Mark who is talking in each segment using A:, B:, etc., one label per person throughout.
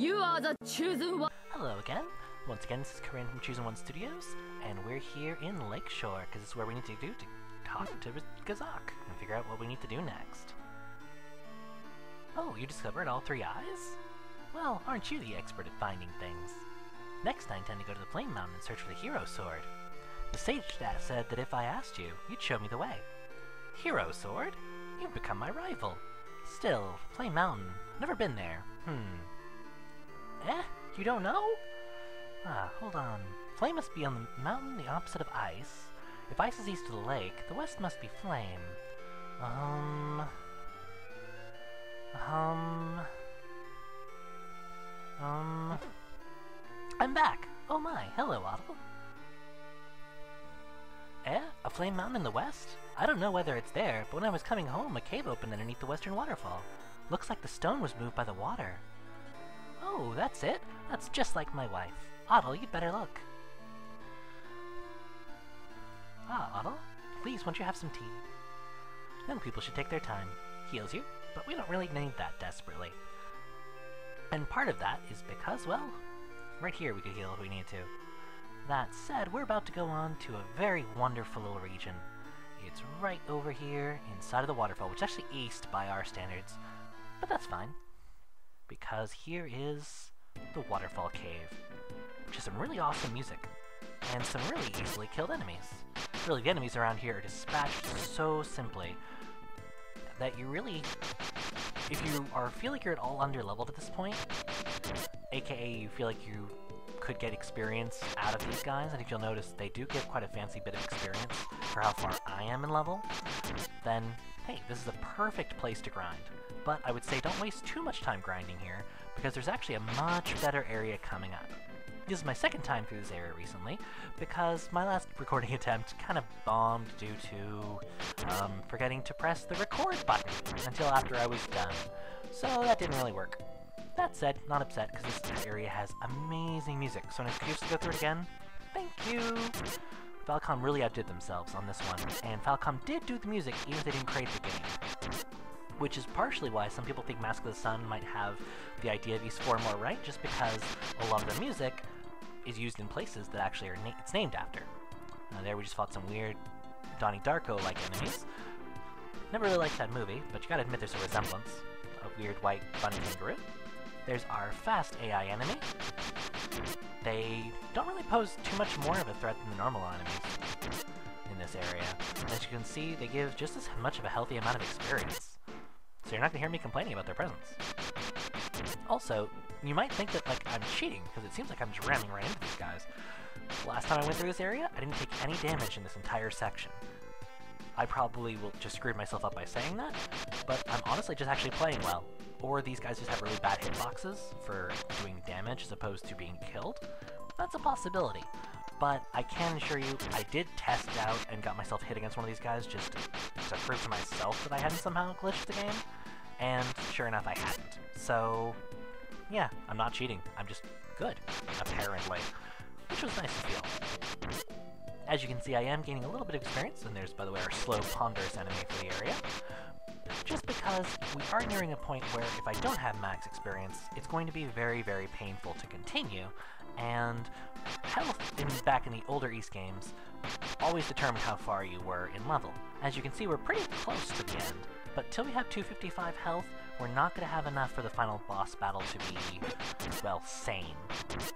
A: You are the chosen one.
B: Hello again. Once again, this is Corinne from Chosen One Studios, and we're here in Lakeshore, because it's where we need to do to talk to Gazok and figure out what we need to do next. Oh, you discovered all three eyes? Well, aren't you the expert at finding things? Next, I intend to go to the Flame Mountain and search for the Hero Sword. The sage staff said that if I asked you, you'd show me the way. Hero Sword? You've become my rival. Still, Flame Mountain. Never been there. Hmm. Eh? You don't know? Ah, hold on. Flame must be on the mountain the opposite of ice. If ice is east of the lake, the west must be flame. Um... Um... Um... I'm back! Oh my, hello, Otto. Eh? A flame mountain in the west? I don't know whether it's there, but when I was coming home, a cave opened underneath the western waterfall. Looks like the stone was moved by the water. Oh, that's it? That's just like my wife. Otto, you'd better look. Ah, Otto, please, won't you have some tea? Young people should take their time. Heals you, but we don't really need that desperately. And part of that is because, well, right here we could heal if we need to. That said, we're about to go on to a very wonderful little region. It's right over here, inside of the waterfall, which is actually east by our standards, but that's fine because here is the Waterfall Cave, which is some really awesome music, and some really easily killed enemies. Really, the enemies around here are dispatched so simply that you really, if you are feel like you're at all underleveled at this point, aka you feel like you could get experience out of these guys, and if you'll notice, they do give quite a fancy bit of experience for how far I am in level, then hey, this is a perfect place to grind but I would say don't waste too much time grinding here, because there's actually a much better area coming up. This is my second time through this area recently, because my last recording attempt kind of bombed due to um, forgetting to press the record button until after I was done. So that didn't really work. That said, not upset, because this area has amazing music, so an excuse to go through it again? Thank you! Falcom really outdid themselves on this one, and Falcom did do the music even if they didn't create the game which is partially why some people think Mask of the Sun might have the idea of Ys 4 more right, just because a lot of the music is used in places that actually are na it's named after. Now there we just fought some weird Donnie Darko-like enemies. Never really liked that movie, but you gotta admit there's a resemblance. A weird white bunny kangaroo. There's our fast AI enemy. They don't really pose too much more of a threat than the normal enemies in this area. As you can see, they give just as much of a healthy amount of experience so you're not gonna hear me complaining about their presence. Also, you might think that like I'm cheating, because it seems like I'm ramming right into these guys. Last time I went through this area, I didn't take any damage in this entire section. I probably will just screw myself up by saying that, but I'm honestly just actually playing well. Or these guys just have really bad hitboxes for doing damage as opposed to being killed. That's a possibility but I can assure you I did test out and got myself hit against one of these guys just to prove to myself that I hadn't somehow glitched the game, and sure enough I hadn't. So, yeah, I'm not cheating. I'm just good, apparently, which was nice to feel. As you can see, I am gaining a little bit of experience, and there's, by the way, our slow, ponderous enemy for the area. Just because we are nearing a point where if I don't have max experience, it's going to be very, very painful to continue, and health in, back in the older Ys games always determined how far you were in level. As you can see, we're pretty close to the end, but till we have 255 health, we're not going to have enough for the final boss battle to be, well, sane.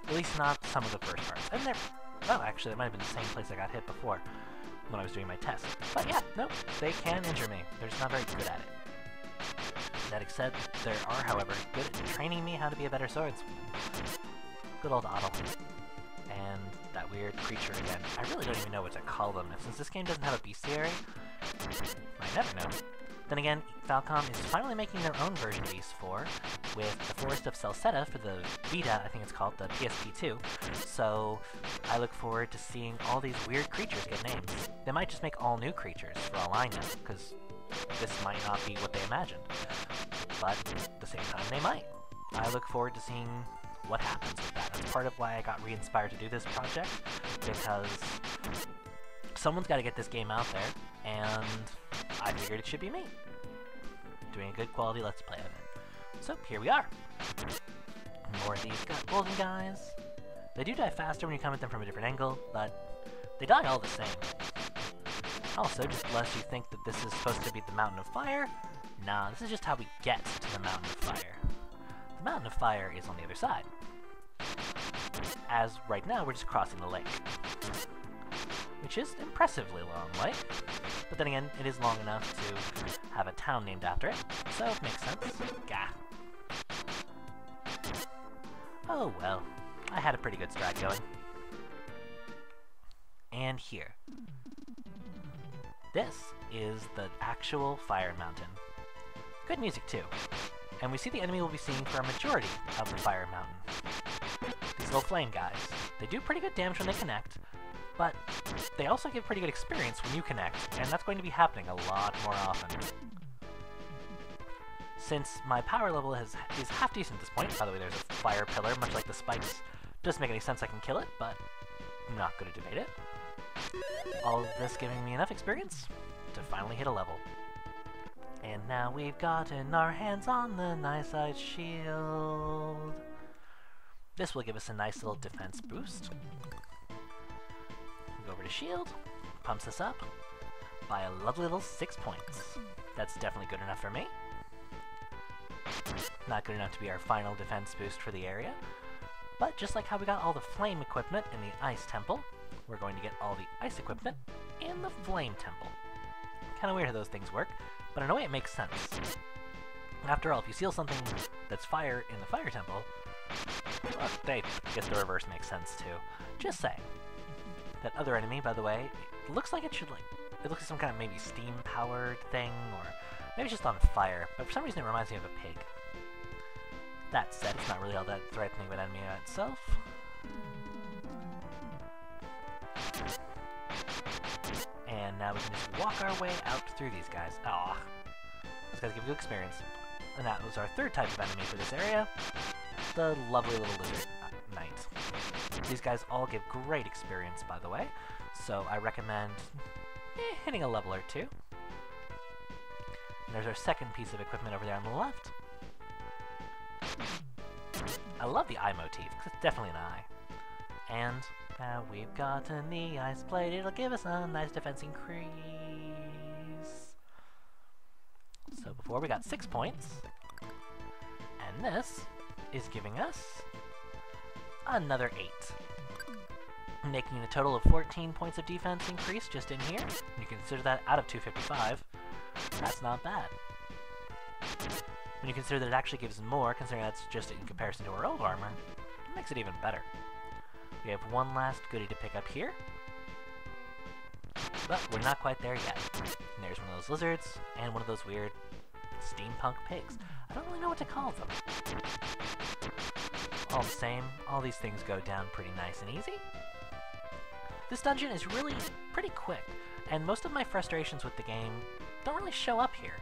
B: At least not some of the first parts. And there, oh, actually, that might have been the same place I got hit before when I was doing my test. But yeah, nope, they can injure me. They're just not very good at it. That except there are, however, good at training me how to be a better swordsman. Good old Otto. And that weird creature again. I really don't even know what to call them. And since this game doesn't have a bestiary, I never know. Then again, Falcom is finally making their own version of Ys 4 with the Forest of Celceta for the Vita, I think it's called, the PSP2. So I look forward to seeing all these weird creatures get names. They might just make all new creatures, for all I know, because this might not be what they imagined. But at the same time, they might. I look forward to seeing what happens with that. That's part of why I got re-inspired to do this project, because someone's got to get this game out there, and I figured it should be me. Doing a good quality Let's Play of it. So, here we are. more of these golden guys. They do die faster when you come at them from a different angle, but they die all the same. Also, just lest you think that this is supposed to be the Mountain of Fire, nah, this is just how we get to the Mountain of Fire. The Mountain of Fire is on the other side. As right now, we're just crossing the lake. Which is impressively long lake. But then again, it is long enough to have a town named after it, so it makes sense. Gah. Oh well, I had a pretty good stride going. And here. This is the actual Fire Mountain. Good music too. And we see the enemy we'll be seeing for a majority of the Fire Mountain. These little flame guys. They do pretty good damage when they connect, but they also give pretty good experience when you connect, and that's going to be happening a lot more often. Since my power level has, is half decent at this point, by the way there's a fire pillar, much like the spikes, doesn't make any sense I can kill it, but I'm not going to debate it. All of this giving me enough experience to finally hit a level. And now we've gotten our hands on the nice ice shield. This will give us a nice little defense boost. Go over to shield, pumps us up by a lovely little six points. That's definitely good enough for me. Not good enough to be our final defense boost for the area, but just like how we got all the flame equipment in the ice temple, we're going to get all the ice equipment in the flame temple. Kinda weird how those things work, but in a way it makes sense. After all, if you seal something that's fire in the fire temple, well, they guess the reverse makes sense too. Just saying. That other enemy, by the way, looks like it should like it looks like some kind of maybe steam powered thing, or maybe it's just on fire, but for some reason it reminds me of a pig. That said, it's not really all that threatening of an enemy in itself. Now we can just walk our way out through these guys. Ah, Those guys give good experience. And that was our third type of enemy for this area. The lovely little lizard uh, knight. These guys all give great experience, by the way. So I recommend eh, hitting a level or two. And there's our second piece of equipment over there on the left. I love the eye motif, because it's definitely an eye. And now we've gotten the ice plate, it'll give us a nice defense increase. So before we got 6 points, and this is giving us another 8. Making a total of 14 points of defense increase just in here. You consider that out of 255, that's not bad. When you consider that it actually gives more, considering that's just in comparison to our old armor, it makes it even better. We have one last goodie to pick up here. But we're not quite there yet. And there's one of those lizards, and one of those weird steampunk pigs. I don't really know what to call them. All the same, all these things go down pretty nice and easy. This dungeon is really pretty quick, and most of my frustrations with the game don't really show up here.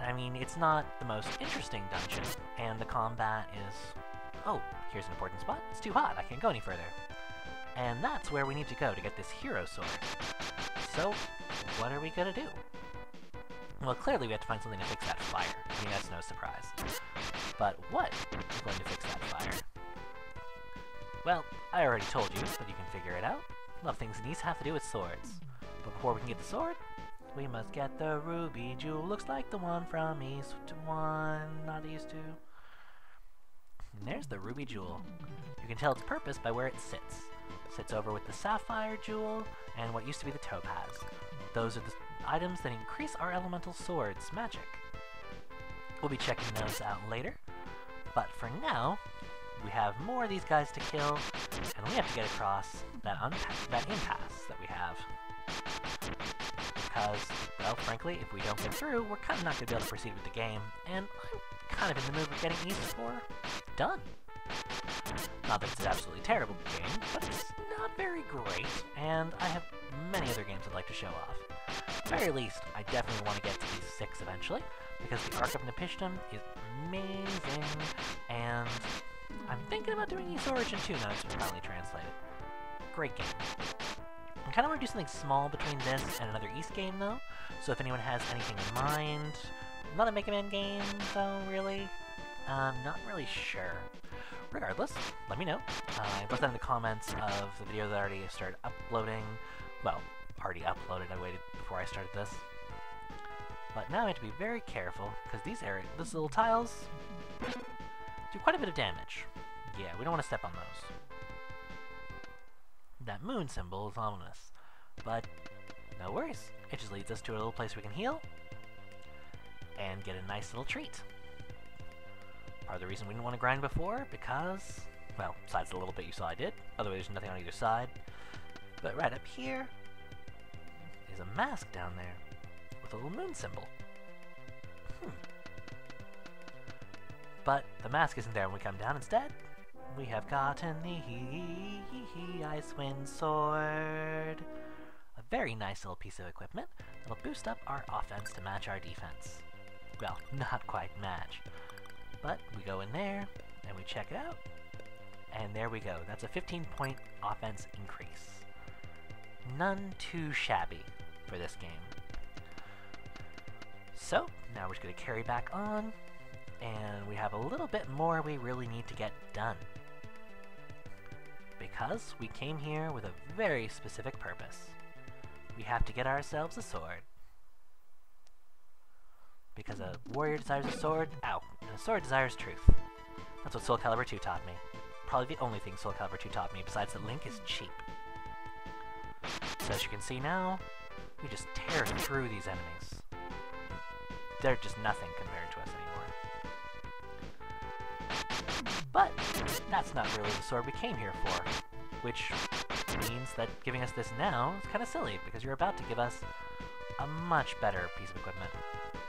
B: I mean, it's not the most interesting dungeon, and the combat is... Oh, here's an important spot. It's too hot, I can't go any further. And that's where we need to go to get this hero sword. So, what are we gonna do? Well, clearly we have to find something to fix that fire. I mean, that's no surprise. But what is going to fix that fire? Well, I already told you, but you can figure it out. Of things in these have to do with swords. But before we can get the sword, we must get the ruby jewel. Looks like the one from Ys 1, not Ys 2. And there's the ruby jewel. You can tell its purpose by where it sits. It sits over with the sapphire jewel and what used to be the topaz. Those are the items that increase our elemental sword's magic. We'll be checking those out later, but for now, we have more of these guys to kill, and we have to get across that, that impasse that we have. Because, well, frankly, if we don't get through, we're kind of not going to be able to proceed with the game, and I'm kind of in the mood of getting Ys 4 done. Not that it's an absolutely terrible game, but it's not very great, and I have many other games I'd like to show off. At the very least, I definitely want to get to these six eventually, because the Ark of Napishtim is amazing, and I'm thinking about doing Ys Origin 2 now it's finally translated. Great game. I kind of want to do something small between this and another Ys game, though, so if anyone has anything in mind, not a Mega Man game, though, really, I'm not really sure. Regardless, let me know. Uh, left that in the comments of the video that I already started uploading. Well, already uploaded. I waited before I started this. But now I have to be very careful, because these area, these little tiles do quite a bit of damage. Yeah, we don't want to step on those. That moon symbol is ominous, but no worries. It just leads us to a little place we can heal and get a nice little treat. Part of the reason we didn't want to grind before, because, well, besides the little bit you saw I did, otherwise there's nothing on either side. But right up here is a mask down there with a little moon symbol. Hmm. But the mask isn't there when we come down. Instead, we have gotten the Icewind Sword. A very nice little piece of equipment that'll boost up our offense to match our defense. Well, not quite match. But we go in there, and we check it out, and there we go. That's a 15 point offense increase. None too shabby for this game. So, now we're just going to carry back on, and we have a little bit more we really need to get done. Because we came here with a very specific purpose. We have to get ourselves a sword. Because a warrior desires a sword, ow, a sword desires truth. That's what Soul Calibur 2 taught me. Probably the only thing Soul Calibur 2 taught me, besides that Link is cheap. So as you can see now, we just tear through these enemies. They're just nothing compared to us anymore. But, that's not really the sword we came here for, which means that giving us this now is kind of silly, because you're about to give us a much better piece of equipment.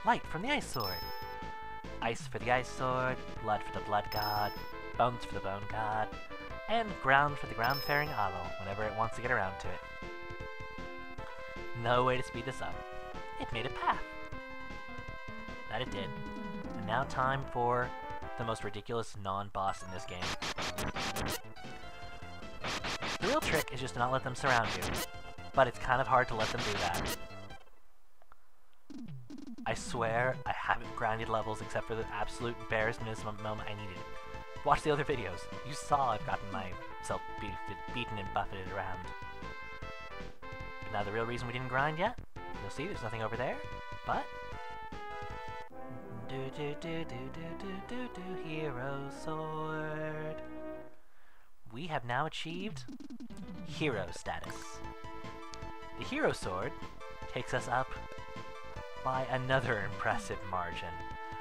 B: Light from the Ice Sword! Ice for the Ice Sword, Blood for the Blood God, Bones for the Bone God, and Ground for the Ground-faring Owl whenever it wants to get around to it. No way to speed this up. It made a path. That it did. And now time for the most ridiculous non-boss in this game. The real trick is just to not let them surround you, but it's kind of hard to let them do that. I swear I haven't grinded levels except for the absolute barest minimum I needed. Watch the other videos. You saw I've gotten myself be beaten and buffeted around. But now the real reason we didn't grind yet, you'll see there's nothing over there, but... Do do do do do do do do hero sword. We have now achieved hero status. The hero sword takes us up by another impressive margin.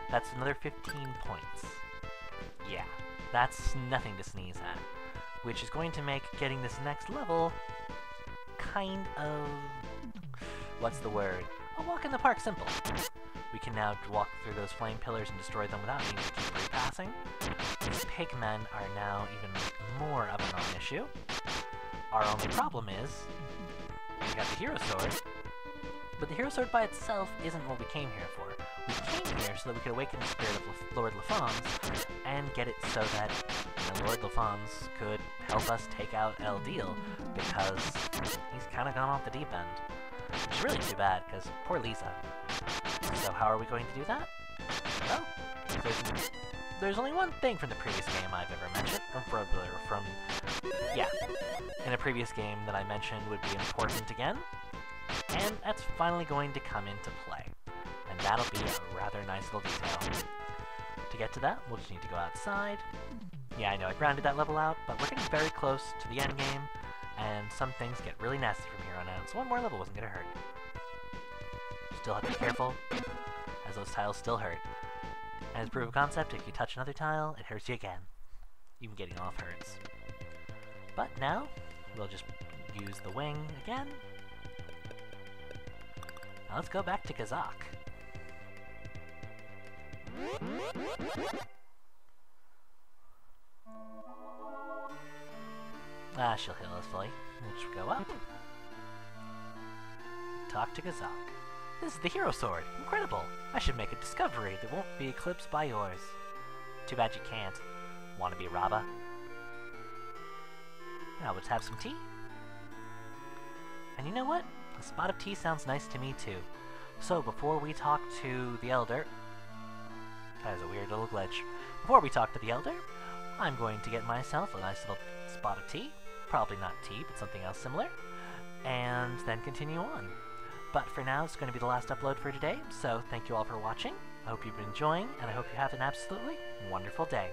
B: That's another 15 points. Yeah, that's nothing to sneeze at. Which is going to make getting this next level kind of... What's the word? A walk in the park simple. We can now walk through those flame pillars and destroy them without needing to keep repassing. These pigmen are now even more of a non-issue. Our only problem is, we got the hero sword, but the Hero Sword by itself isn't what we came here for. We came here so that we could awaken the spirit of Le Lord Lafons and get it so that you know, Lord Lafons could help us take out Eldeel because he's kind of gone off the deep end. Is really too bad because poor Lisa. So how are we going to do that? Well, there's, there's only one thing from the previous game I've ever mentioned, or from, from, yeah, in a previous game that I mentioned would be important again, and that's finally going to come into play. And that'll be a rather nice little detail. To get to that, we'll just need to go outside. Yeah, I know I grounded that level out, but we're getting very close to the end game, and some things get really nasty from here on out, so one more level wasn't gonna hurt. Still have to be careful, as those tiles still hurt. And as proof of concept, if you touch another tile, it hurts you again. Even getting off hurts. But now, we'll just use the wing again, let's go back to Gazok. Ah, she'll heal us fully. Let's go up. Talk to Gazok. This is the Hero Sword. Incredible! I should make a discovery that won't be eclipsed by yours. Too bad you can't. Want to be Raba? Now let's have some tea. And you know what? A spot of tea sounds nice to me too. So before we talk to the Elder, that is a weird little glitch. before we talk to the Elder, I'm going to get myself a nice little spot of tea. Probably not tea, but something else similar. And then continue on. But for now, it's going to be the last upload for today, so thank you all for watching. I hope you've been enjoying, and I hope you have an absolutely wonderful day.